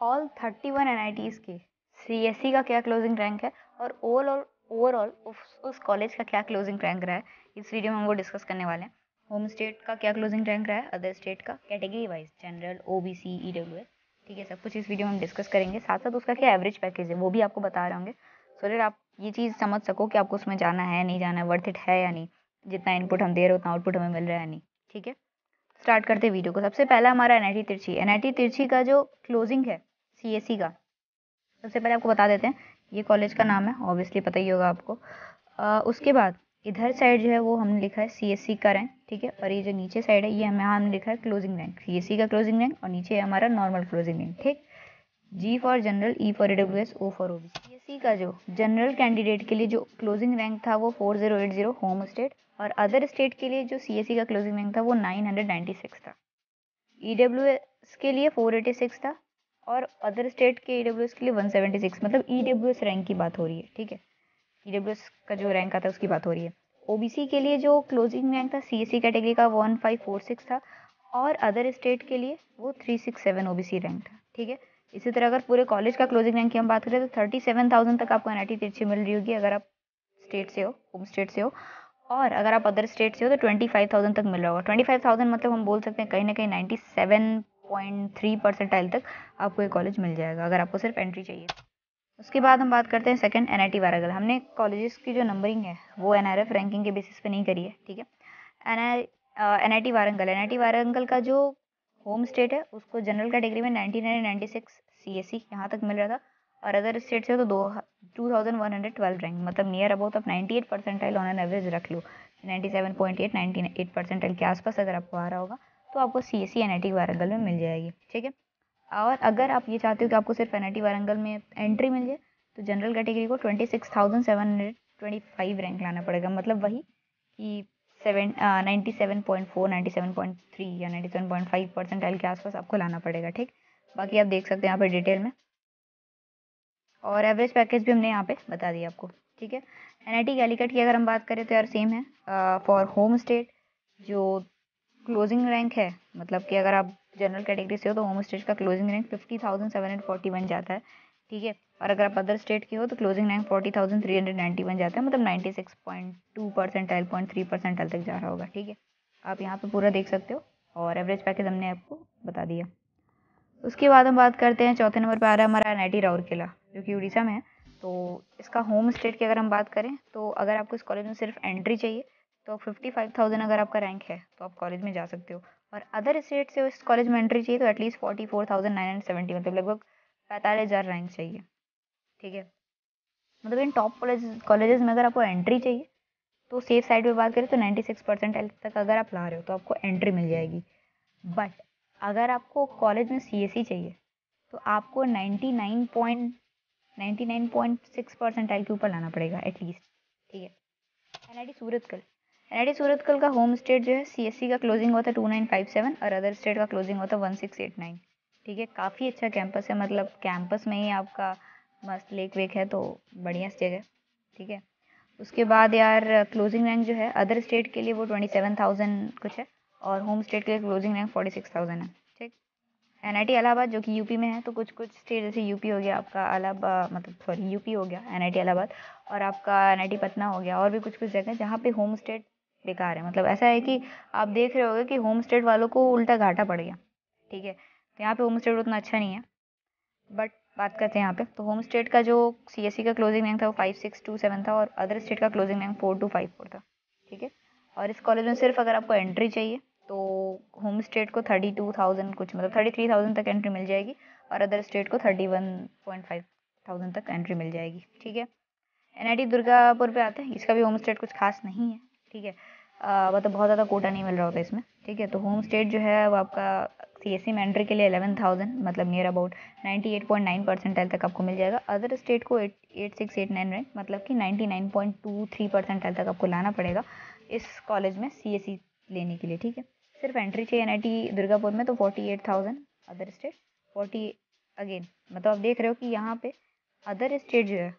All thirty one N के। सी का क्या क्लोजिंग रैंक है? और ओवरऑल ओवरऑल उस कॉलेज का क्या क्लोजिंग रैंक रहा है? इस वीडियो में हम वो डिस्कस करने वाले हैं। होम स्टेट का क्या क्लोजिंग रैंक रहा है? अदर स्टेट का। Category wise general O B C E W S ठीक है, सब कुछ इस वीडियो में हम डिस्कस करेंगे। साथ साथ उसका क्या एवरेज पैकेज है, वो भी आपको बता रहे होंगे। सो so आप ये चीज़ समझ सको कि आपको उसमें जाना है, नहीं जाना है वर्थ इट है या नहीं, जितना इनपुट हम दे रहे उतना आउटपुट हमें मिल रहा है नहीं। ठीक है? स्टार्ट करते वीडियो को। सबसे पहला हमारा एन आई तिरछी। एन आई तिरछी का जो क्लोजिंग है सी एस सी का। सबसे पहले आपको बता देते हैं ये कॉलेज का नाम है ऑब्वियसली पता ही होगा आपको। आ, उसके बाद इधर साइड जो है वो हमने लिखा है सी एस सी का रैंक ठीक है? और ये जो नीचे साइड है ये हमें हमने लिखा है closing rank C S C का क्लोजिंग रैंक और नीचे है हमारा नॉर्मल क्लोजिंग रैंक ठीक? G for general E for W S O for O B C S C का जो जनरल कैंडिडेट के लिए जो क्लोजिंग रैंक था वो four zero eight zero home state और अदर स्टेट के लिए जो सी एस सी का क्लोजिंग रैंक था वो नाइन हंड्रेड नाइन्टी सिक्स था। ई डब्ल्यू एस के लिए फोर एटी सिक्स था। और अदर स्टेट के ई एस के लिए वन सेवेंटी सिक्स मतलब ई डब्ल्यू एस रैंक की बात हो रही है, ठीक है? ई डब्ल्यू एस का जो रैंक आता है, उसकी बात हो रही है। ओ बी सी के लिए जो क्लोजिंग रैंक था सी एस सी कैटेगरी का वन था और अदर स्टेट के लिए वो three six seven O rank था, ठीक है? इसी तरह अगर पूरे कॉलेज का क्लोजिंग रैंक की हम बात करें तो थर्टी सेवन थाउज़ेंड तक आपको एन आई मिल रही होगी अगर आप स्टेट से हो होम स्टेट से हो। और अगर आप अदर स्टेट से हो तो ट्वेंटी फाइव थाउज़ेंड तक मिल रहा होगा। ट्वेंटी फाइव थाउज़ेंड मतलब हम बोल सकते हैं कहीं ना कहीं ninety seven point three percentile तक आपको ये कॉलेज मिल जाएगा, अगर आपको सिर्फ़ एंट्री चाहिए। उसके बाद हम बात करते हैं सेकंड एन आई हमने कॉलेजेस की जो नंबरिंग है, वो एन आर एफ़ रैंकिंग के बेसिस पे नहीं करी है, ठीक है? N I N I T Warangal N I T Warangal का जो होम स्टेट है, उसको जनरल कैटेगरी में nineteen hundred ninety six C S C यहाँ तक मिल रहा था। और अदर स्टेट से तो दो two thousand one hundred twelve rank मतलब नियर अबाउट आप ninety eight percentile on an average रख लो। Ninety seven point eight ninety eight percentile के आसपास अगर आपको आ रहा होगा तो आपको C S C N I T Warangal में मिल जाएगी, ठीक है? और अगर आप ये चाहते हो कि आपको सिर्फ़ एन आई टी वारंगल में एंट्री मिल जाए तो जनरल कैटेगरी को twenty six thousand seven hundred twenty five rank लाना पड़ेगा। मतलब वही कि seven ninety seven point four ninety seven point three या ninety seven point five percent percentile के आसपास आपको लाना पड़ेगा, ठीक? बाकी आप देख सकते हैं यहाँ पे डिटेल में। और एवरेज पैकेज भी हमने यहाँ पे बता दिया आपको, ठीक है? एन आई टी की अगर हम बात करें तो यार सेम है फॉर होम स्टेट जो क्लोजिंग रैंक है। मतलब कि अगर आप जनरल कैटेगरी से हो तो होम स्टेट का closing rank fifty thousand seven hundred forty one जाता है। ठीक है? और अगर आप अदर स्टेट की हो तो closing rank forty thousand three hundred ninety one जाता है। मतलब ninety six point two percent percentile point three percent percentile तक जा रहा होगा। ठीक है? आप यहाँ पर पूरा देख सकते हो और एवरेज पैकेज हमने आपको बता दिया। उसके बाद हम बात करते हैं चौथे नंबर पर आ रहा है हमारा एन आई टी राउरकेला जो कि उड़ीसा में है। तो इसका होम स्टेट की अगर हम बात करें तो अगर आपको इस कॉलेज में सिर्फ़ एंट्री चाहिए तो फिफ्टी फाइव थाउज़ेंड अगर आपका रैंक है तो आप कॉलेज में जा सकते हो। और अदर स्टेट से उस कॉलेज में एंट्री चाहिए तो at least forty four thousand nine hundred seventy मतलब लगभग पैंतालीस हज़ार रैंक चाहिए। ठीक है? मतलब इन टॉप कॉलेज कॉलेजेस में अगर आपको एंट्री चाहिए तो सेफ़ साइड पे बात करें तो नाइन्टी सिक्स परसेंट तक अगर आप ला रहे हो तो आपको एंट्री मिल जाएगी। बट अगर आपको कॉलेज में सी एस सी चाहिए तो आपको ninety nine point ninety nine point six percentile के ऊपर लाना पड़ेगा एटलीस्ट ठीक है? N I T Surathkal N I Surathkal का होम स्टेट जो है सी एस सी का क्लोजिंग होता है टू नाइन फाइव सेवन और अदर स्टेट का क्लोजिंग होता है वन सिक्स एट नाइन ठीक है, काफ़ी अच्छा कैंपस है मतलब कैंपस में ही आपका मस्त लेक वेक है तो बढ़िया जगह ठीक है। उसके बाद यार क्लोजिंग रैंक जो है अदर स्टेट के लिए वो ट्वेंटी सेवन थाउज़ेंड कुछ है और होम स्टेट के लिए closing rank forty six thousand है, ठीक। एन आई टी इलाहाबाद जो कि यूपी में है तो कुछ कुछ स्टेट जैसे यूपी हो गया, आपका इलाहाबाद मतलब सॉरी यूपी हो गया एन आई टी इलाहाबाद और आपका एन आई टी पटना हो गया, और भी कुछ कुछ जगह जहाँ पे होम स्टेट बेकार है। मतलब ऐसा है कि आप देख रहे होगे कि होम स्टेट वालों को उल्टा घाटा पड़ गया। ठीक है? तो यहाँ पे होम स्टेट उतना अच्छा नहीं है। बट बात करते हैं यहाँ पे। तो होम स्टेट का जो सी एस सी का क्लोजिंग रैंक था वो फाइव सिक्स टू सेवन था और अदर स्टेट का closing rank four two five four था। ठीक है? और इस कॉलेज में सिर्फ़ अगर आपको एंट्री चाहिए तो होम स्टेट को थर्टी टू थाउज़ेंड कुछ मतलब थर्टी थ्री थाउज़ेंड तक एंट्री मिल जाएगी और अदर स्टेट को thirty one point five thousand तक एंट्री मिल जाएगी। ठीक है? एन आई टी दुर्गापुर पे आते हैं। इसका भी होम स्टेट कुछ खास नहीं है। ठीक है? मतलब बहुत ज़्यादा कोटा नहीं मिल रहा होता इसमें, ठीक है? तो होम स्टेट जो है, वो आपका सी एस सी में एंट्री के लिए एलेवन थाउज़ेंड मतलब near about ninety eight point nine percentile तक आपको मिल जाएगा। अदर स्टेट को eight eight six eight nine rank मतलब कि ninety nine point two three percentile तक आपको लाना पड़ेगा इस कॉलेज में सी एस सी लेने के लिए, ठीक है? सिर्फ़ एंट्री चाहिए एन आई टी दुर्गापुर में तो forty eight thousand other state forty again मतलब आप देख रहे हो कि यहाँ पे अदर स्टेट जो है,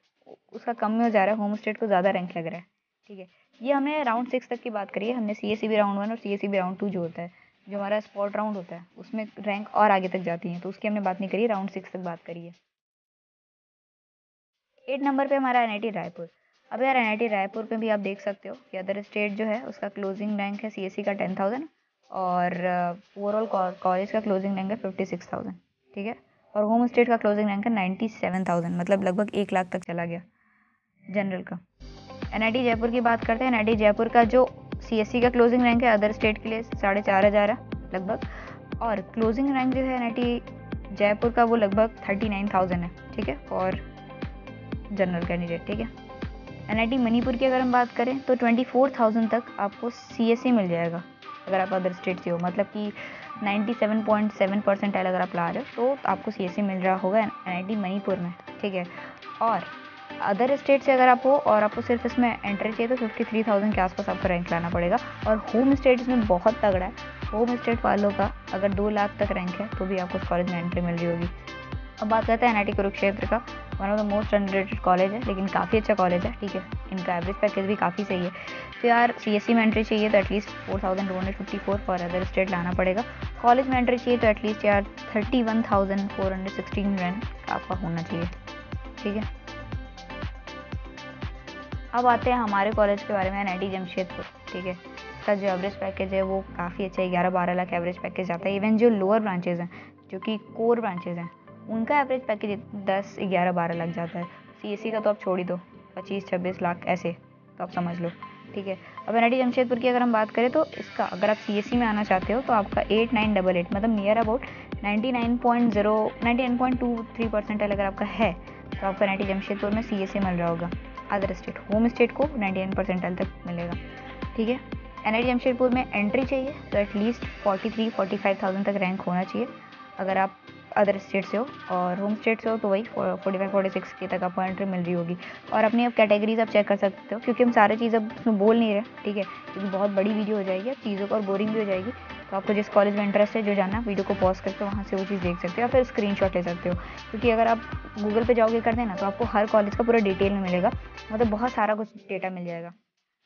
उसका कम में हो जा रहा है होम स्टेट को ज़्यादा रैंक लग रहा है। ठीक है। ये हमने राउंड सिक्स तक की बात करी है। हमने सी एस राउंड वन और सी एस राउंड टू जो होता है, जो हमारा स्पॉट राउंड होता है, उसमें रैंक और आगे तक जाती हैं। तो उसकी हमने बात नहीं करी राउंड सिक्स तक बात करी है। एट नंबर पे हमारा एनआईटी रायपुर। अब यार एनआईटी रायपुर पे भी आप देख सकते हो कि अदर स्टेट जो है, उसका क्लोजिंग रैंक है सी का टेन थाउज़ेंड और ओवरऑल कॉलेज का क्लोजिंग रैंक है फिफ्टी सिक्स थाउज़ेंड ठीक है? और होम स्टेट का क्लोजिंग रैंक है नाइन्टी सेवन थाउज़ेंड मतलब लगभग एक लाख तक चला गया जनरल का। एन जयपुर की बात करते हैं। एन जयपुर का जो सीएससी का क्लोजिंग रैंक है अदर स्टेट के लिए, साढ़े चार हज़ार है, लगभग। और क्लोजिंग रैंक जो है एन जयपुर का वो लगभग थर्टी नाइन थाउज़ेंड है, ठीक है? और जनरल कैंडिडेट ठीक है? एन मणिपुर की अगर हम बात करें तो ट्वेंटी फोर थाउज़ेंड तक आपको सी मिल जाएगा, अगर आप अदर स्टेट से हो। मतलब कि नाइन्टी सेवन पॉइंट 97.7 परसेंटाइल अगर आप ला रहे हो तो आपको सी मिल रहा होगा एन मणिपुर में ठीक है और अदर स्टेट से अगर आप हो और आपको सिर्फ़ इसमें एंट्री चाहिए तो फिफ्टी थ्री थाउज़ेंड के आसपास आपको रैंक लाना पड़ेगा। और होम स्टेट इसमें बहुत तगड़ा है। होम स्टेट वालों का अगर दो लाख तक रैंक है तो भी आपको उस कॉलेज में एंट्री मिल रही होगी। अब बात करते हैं एन कुरुक्षेत्र का। One of the most unrated college है, लेकिन काफ़ी अच्छा कॉलेज है, ठीक है? इनका एवरेज पैकेज भी काफ़ी सही है। तो यार सी एस सी में एंट्री चाहिए तो at least four thousand two hundred fifty four for other state लाना पड़ेगा। कॉलेज में एंट्री चाहिए तो एटलीस्ट यार thirty one thousand four hundred sixteen rank आपका होना चाहिए, ठीक है? अब आते हैं हमारे कॉलेज के बारे में एन जमशेदपुर ठीक है? इसका जो एवरेज पैकेज है, वो काफ़ी अच्छा है ग्यारह बारह लाख एवरेज पैकेज आता है इवन जो लोअर ब्रांचेज हैं, जो कि कोर ब्रांचेज हैं, उनका एवरेज पैकेज दस ग्यारह बारह लाख जाता है। सी का तो आप छोड़ ही दो पच्चीस छब्बीस लाख, ऐसे तो आप समझ लो, ठीक है? अब एनआईटी जमशेदपुर की अगर हम बात करें तो इसका, अगर आप सी में आना चाहते हो तो आपका एट नाइन डबल एट मतलब near about ninety nine point zero ninety nine point two three percent अगर आपका है तो आपको एन जमशेदपुर में सी मिल रहा होगा। अदर स्टेट होम स्टेट को नाइन्टी नाइन परसेंटाइल तक मिलेगा। ठीक है? एन आई जमशेदपुर में एंट्री चाहिए तो at least forty three forty five thousand तक रैंक होना चाहिए। अगर आप अदर स्टेट से हो और होम स्टेट से हो तो वही फोर्टी फाइव फोर्टी सिक्स के तक आपको एंट्री मिल रही होगी। और अपनी अब कैटेगरीज आप चेक कर सकते हो, क्योंकि हम सारे चीज़ अब उसमें बोल नहीं रहे, ठीक है? क्योंकि बहुत बड़ी वीडियो हो जाएगी अब चीज़ों को और बोरिंग भी हो जाएगी। तो आपको जिस कॉलेज में इंटरेस्ट है, जो जाना वीडियो को पॉज करके वहाँ से वो चीज़ देख सकते हो या फिर स्क्रीन ले सकते हो। क्योंकि अगर आप गूगल पे जाओगे करते ना तो आपको हर कॉलेज का पूरा डिटेल में मिलेगा। मतलब बहुत सारा कुछ डेटा मिल जाएगा।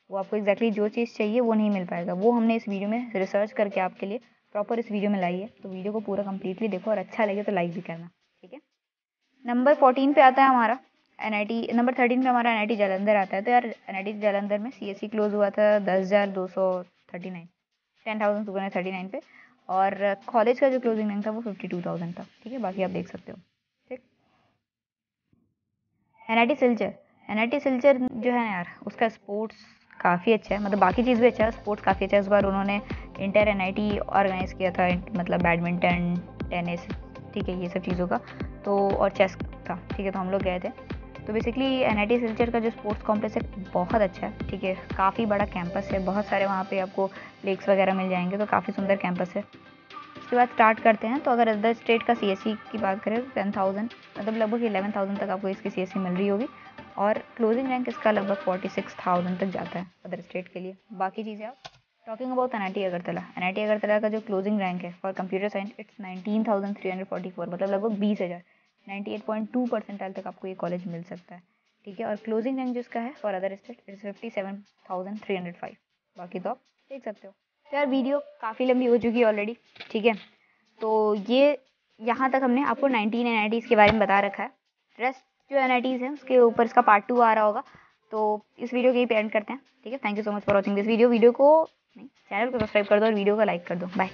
वो आपको एक्जैक्टली जो चीज़ चाहिए, वो नहीं मिल पाएगा। वो हमने इस वीडियो में रिसर्च करके आपके लिए प्रॉपर इस वीडियो में लाई है। तो वीडियो को पूरा कम्प्लीटली देखो और अच्छा लगे तो लाइक भी करना, ठीक है? नंबर फोर्टीन पे आता है हमारा एनआईटी नंबर थर्टीन पे हमारा एन जलंधर आता है। तो यार एन जलंधर में सी क्लोज हुआ था दस हज़ार दो सौ thirty nine ten thousand two hundred thirty nine पे और कॉलेज का जो क्लोजिंग रैंक था वो फिफ्टी टू थाउज़ेंड था, ठीक है? बाकी आप देख सकते हो, ठीक? N I T Silchar N I T Silchar जो है यार, उसका स्पोर्ट्स काफ़ी अच्छा है मतलब बाकी चीज़ भी अच्छा है स्पोर्ट्स काफ़ी अच्छा है। इस बार उन्होंने inter N I T organise किया था मतलब बैडमिंटन टेनिस ठीक है, ये सब चीज़ों का तो और चेस था, ठीक है? तो हम लोग गए थे। तो बेसिकली एन आई सिल्चर का जो स्पोर्ट्स कॉम्प्लेक्स है, बहुत अच्छा है, ठीक है? काफ़ी बड़ा कैंपस है, बहुत सारे वहाँ पे आपको लेक्स वगैरह मिल जाएँगे तो काफ़ी सुंदर कैंपस है। उसके बाद स्टार्ट करते हैं तो अगर अदर स्टेट का सीएससी की बात करें तो टेन थाउज़ेंड मतलब लगभग इलेवन थाउज़ेंड तक आपको इसकी सीएससी मिल रही होगी। और क्लोजिंग रैंक इसका लगभग फोर्टी सिक्स थाउज़ेंड तक जाता है अदर स्टेट के लिए। बाकी चीज़ें आप talking about N I T Agartala N I T Agartala का जो क्लोजिंग रैंक है for computer science it's nineteen thousand three hundred forty four मतलब लगभग बीस हज़ार। Ninety eight point two percentile तक आपको ये कॉलेज मिल सकता है, ठीक है? और क्लोजिंग रैंक जिसका है for other state it's fifty seven thousand three hundred five बाकी तो आप देख सकते हो। तो यार वीडियो काफ़ी लंबी हो चुकी है ऑलरेडी ठीक है? तो ये, यहाँ तक हमने आपको नाइनटीन एन के बारे में बता रखा है। रेस्ट जो एन है, उसके ऊपर इसका पार्ट टू आ रहा होगा। तो इस वीडियो के ही एंड करते हैं, ठीक है? Thank you so much for watching this video video को, नहीं चैनल को सब्सक्राइब कर दो और वीडियो को लाइक कर दो। बाय